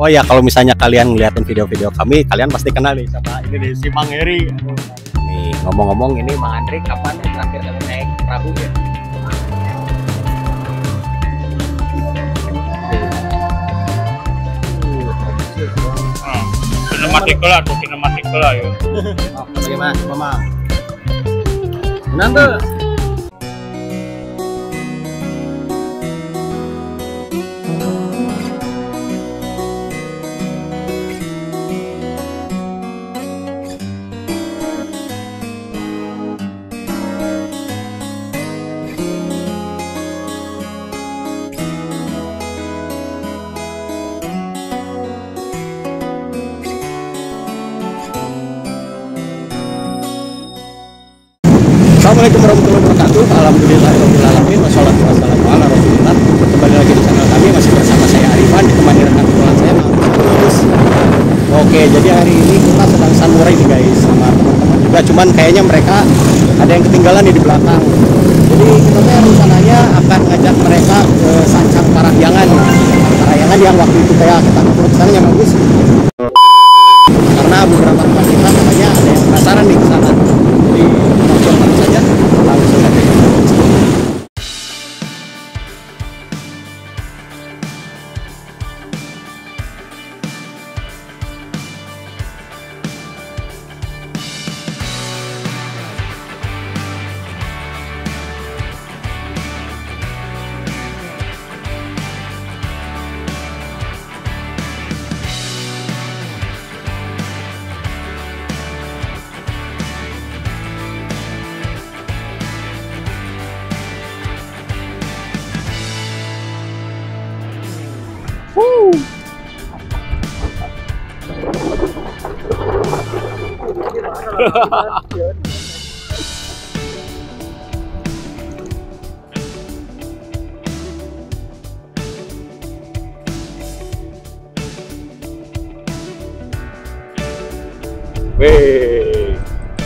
Oh ya, kalau misalnya kalian ngeliatin video-video kami, kalian pasti kenal nih sama ini nih si Mang Heri. Nih ngomong-ngomong ini Mang Andre kapan nih terakhir kali naik perahu ya? Kinematikal lah tuh, kinematikal lah ya. Oh, bagaimana, Mama? Menang tuh. Nih guys sama teman-teman juga. Cuman kayaknya mereka ada yang ketinggalan nih di belakang. Jadi kita tuh rencananya akan ngajak mereka ke Sancang Parahyangan. Parahyangan yang waktu itu kayak kita ke sana yang bagus. Karena beberapa teman kita katanya ada yang penasaran nih ke sana. Wih,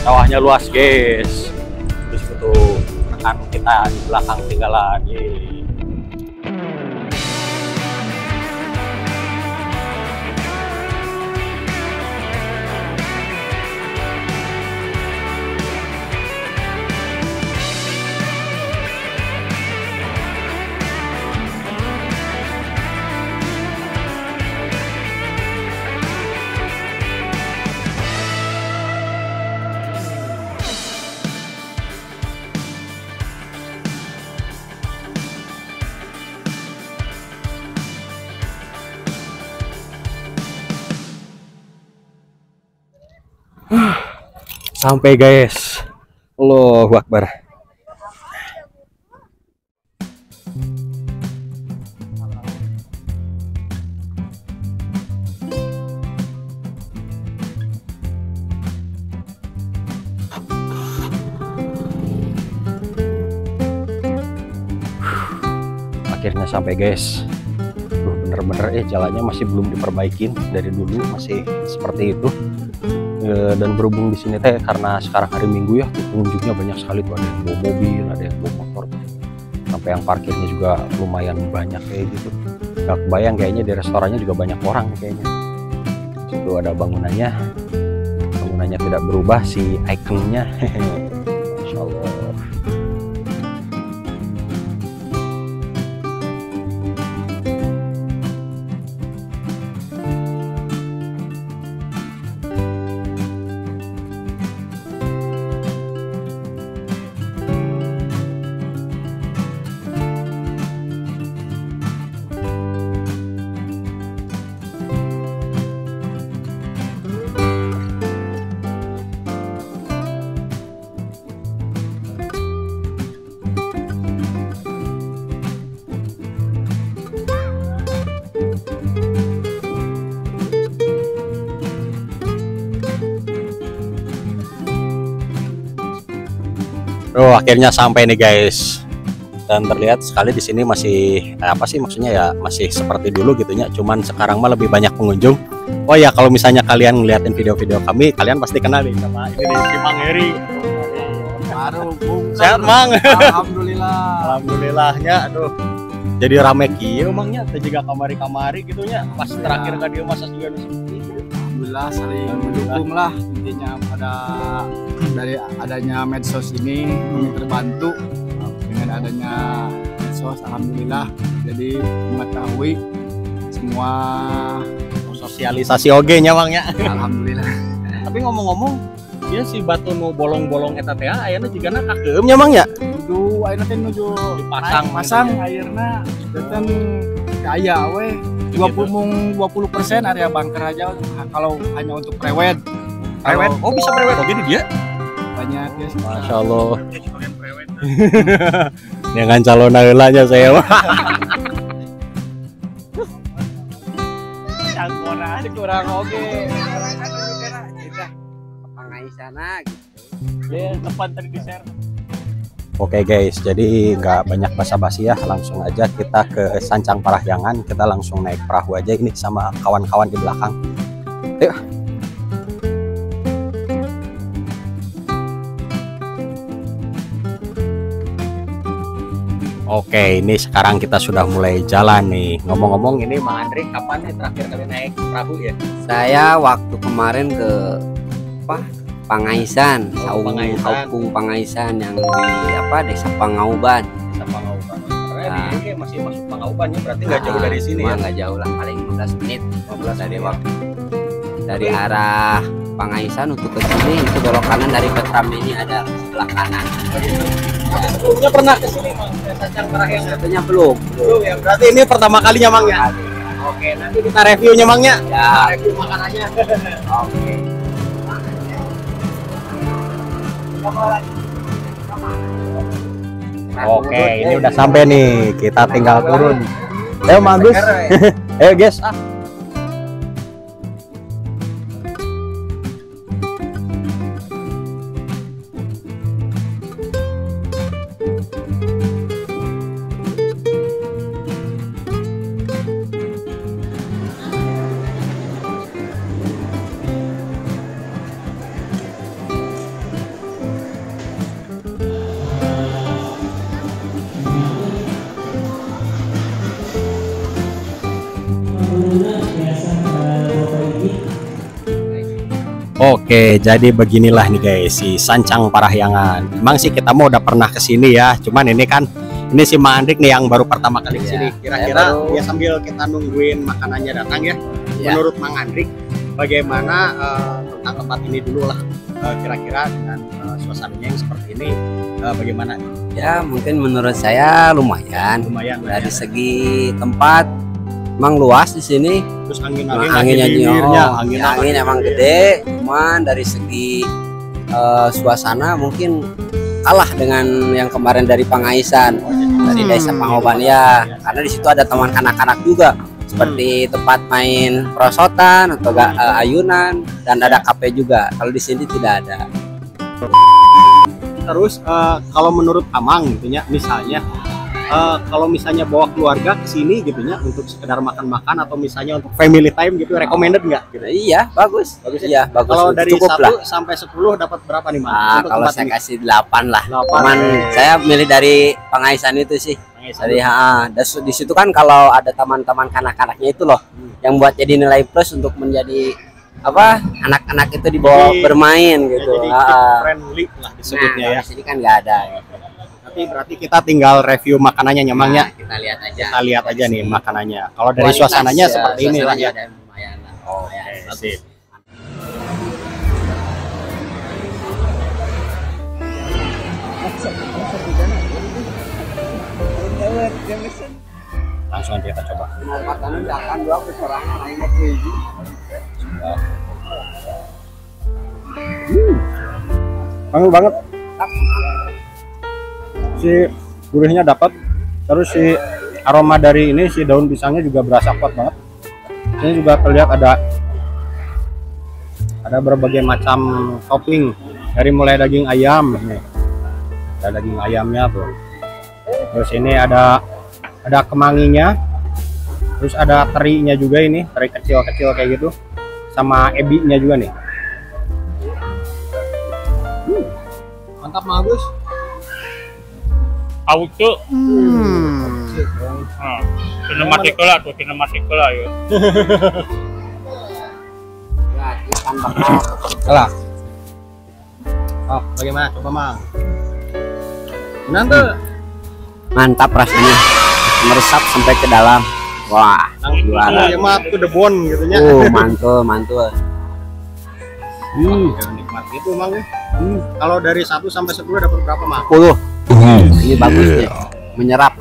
sawahnya luas guys. Terus itu rekan kita di belakang tinggalan. Yeay. Sampai guys. Allahu Akbar. Akhirnya sampai guys. Bener-bener eh jalannya masih belum diperbaikin dari dulu masih seperti itu E, dan berhubung di sini teh karena sekarang hari Minggu ya pengunjungnya banyak sekali tuh. Ada yang bawa mobil ada yang bawa motor. Sampai yang parkirnya juga lumayan banyak kayak gitu. Gak kebayang kayaknya di restorannya juga banyak orang kayaknya. Situ ada bangunannya. Bangunannya tidak berubah si ikonnya. Masya Allah Oh, akhirnya sampai nih guys. Dan terlihat sekali di sini masih eh, apa sih maksudnya ya masih seperti dulu gitunya. Cuman sekarang mah lebih banyak pengunjung. Oh ya, kalau misalnya kalian ngeliatin video-video kami, kalian pasti kenal nih sama ini nih si Mang Heri. Baru bung. Sehat Mang. Alhamdulillah. Alhamdulillahnya aduh jadi rame kieu emangnya teh juga kamari-kamari gitu nya pas terakhir ka dieu masa juga nu Alhamdulillah saling mendukung lah intinya pada dari adanya medsos ini kami terbantu dengan adanya medsos Alhamdulillah. Jadi mengetahui semua sosialisasi oge nya Mang nya Alhamdulillah. Tapi ngomong-ngomong ya si batu nu bolong-bolong eta teh ayeuna jigana kakeum nya Mang ya? Nuju ayeuna teh nuju Dipasang. Pasang. ayeuna dan kaya we 20 mung 20 persen area bunker aja. Kalau hanya untuk prewed. Prewed? Oh bisa prewed. di dia? Banyak ya. Masya Allah. Dengan calon heulanya saya. Mah Cangkona kurang oke. Sana ya depan tadi di share Oke guys, jadi nggak banyak basa-basi ya, langsung aja kita ke Sancang Parahyangan, kita langsung naik perahu aja ini sama kawan-kawan di belakang. Ayo. Oke, ini sekarang kita sudah mulai jalan nih. Ngomong-ngomong, ini Mang Andri kapan nih terakhir kali naik perahu ya? saya waktu kemarin ke apa Pangaisan Oh, Saung Pangaisan. Kampung Pangaisan yang di apa Desa Pangauban Desa Pangauban. Karena Nah. ini masih masuk Pangauban ya, berarti nggak jauh Nah, dari sini ya? nggak jauh lah paling 15 menit 15 dari menit. waktu dari arah Pangaisan untuk ke sini itu belok kanan dari Petram ini ada sebelah kanan Sebelumnya pernah ke sini Mang, ke Sancang Parahyangan? satunya belum Belum ya, berarti ini pertama kalinya Mang ya? Oke, nanti kita reviewnya Mangnya. ya Review makanannya. oke Oke, ini udah sampai nih. Kita tinggal turun. Ayo Mang Agus. Ayo guys. Ah. Oke, jadi beginilah nih guys si Sancang Parahyangan. Emang sih kita mau udah pernah ke sini ya, cuman ini kan ini si Mang Andrik nih yang baru pertama kali ke Iya, Kira-kira baru- ya sambil kita nungguin makanannya datang ya. Ya. Menurut Mang Andrik, bagaimana eh, tentang tempat ini dulu lah. Eh, Kira-kira dengan eh, suasananya yang seperti ini, eh, bagaimana? ya mungkin menurut saya lumayan Lumayan dari ya. segi tempat emang luas di sini. Terus angin Nah, angin anginnya lagi nyo, bibirnya, angin, angin emang gede, cuman dari segi eh, suasana mungkin kalah dengan yang kemarin dari Pangaisan, dari Hmm. Desa Pangoban ya, karena di situ ada teman kanak-kanak juga, seperti tempat main perosotan atau enggak eh, ayunan dan ada kafe juga. Kalau di sini tidak ada. Terus eh, kalau menurut Amang gitu ya, misalnya eh, kalau misalnya bawa keluarga ke sini gitu ya untuk sekedar makan-makan atau misalnya untuk family time gitu recommended nggak gitu. Iya, bagus. Bagus ya? Iya, bagus. Kalau dari Cukup lah. 1 sampai 10 dapat berapa nih, Mang? Ah, Untuk kalau saya ini? kasih 8 lah. Delapan. Cuman saya milih dari Pangaisan itu sih. Pangaisan. Dari ha, di situ kan kalau ada teman-teman kanak-kanaknya itu loh Hmm. yang buat jadi nilai plus untuk menjadi apa anak-anak itu dibawa Jadi- bermain Ya, gitu. jadi Ha, kid ha. friendly lah disebutnya Nah, ya. di sini kan nggak ada. Gitu. Tapi berarti kita tinggal review makanannya nyamangnya. Nah, kita lihat aja. Kita lihat aja nih sini. makanannya. Kalau dari Kualitas, suasananya ya, seperti ini lah ya. lumayan lah. Oke, sip. Langsung aja kita coba. Mau makanan nggak Si gurihnya dapat. Terus si aroma dari ini si daun pisangnya juga berasa kuat banget. Ini juga terlihat ada ada berbagai macam topping dari mulai daging ayam nih. Ada daging ayamnya tuh. Terus ini ada ada kemanginya. Terus ada terinya juga ini, teri kecil-kecil kayak gitu. Sama ebinya juga nih. Mantap Mang Agus. Auto Si Ah, kinematik lah tuh kinematik lah ya. Ya, ikan bakar. Alah. Oh, bagaimana? Coba mang. Nanti Mantap rasanya. Meresap sampai ke dalam. Wah, juara. ya mah tuh debon gitu nya. Oh, mantul, mantul. Hmm, nikmat gitu mang. Hmm. Kalau dari 1 sampai 10 dapat berapa mang? 10. Ini bagus nih. Menyerap.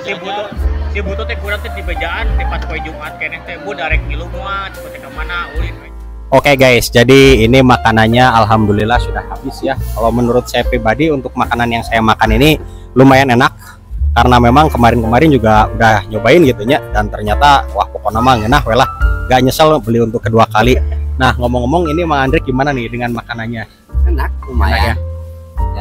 Si butuh si butuh teh kurang teh di bejaan tempat poe Jumat keneh teh bu darek ngilu muat cepet ke mana ulin. Oke guys, jadi ini makanannya alhamdulillah sudah habis ya. Kalau menurut saya pribadi untuk makanan yang saya makan ini lumayan enak karena memang kemarin-kemarin juga udah nyobain gitu ya dan ternyata wah pokoknya mah we lah. Gak nyesel beli untuk kedua kali. Nah ngomong-ngomong ini Mang Andri gimana nih dengan makanannya? Enak, lumayan.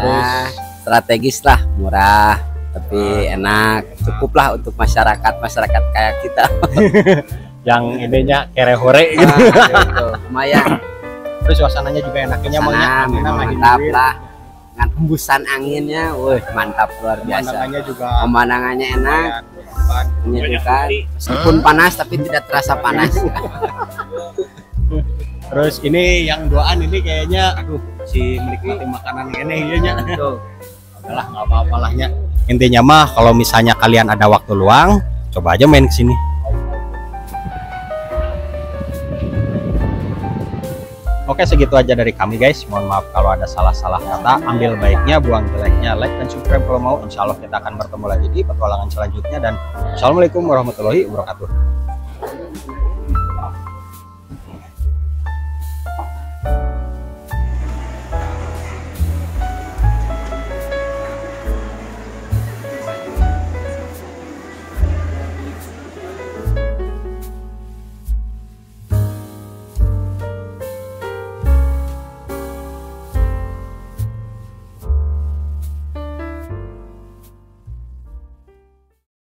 Ya, strategis lah, murah, tapi enak. Cukup lah untuk masyarakat masyarakat kayak kita. Yang ininya kere hore gitu. Ah, gitu. Lumayan. Terus suasananya juga enaknya ya. Mah mantap lah. Dengan hembusan anginnya, wih mantap luar biasa. Pemandangannya juga Pemandangannya enak, menyejukkan. Meskipun panas tapi tidak terasa panas. Terus ini yang doaan ini kayaknya aduh si menikmati makanan ini iya nya. Udahlah nggak apa-apa lah nya. Intinya mah kalau misalnya kalian ada waktu luang, coba aja main ke sini. Oke segitu aja dari kami guys. Mohon maaf kalau ada salah-salah kata. Ambil baiknya, buang jeleknya. Like dan subscribe kalau mau. Insya Allah kita akan bertemu lagi di petualangan selanjutnya. Dan Assalamualaikum warahmatullahi wabarakatuh.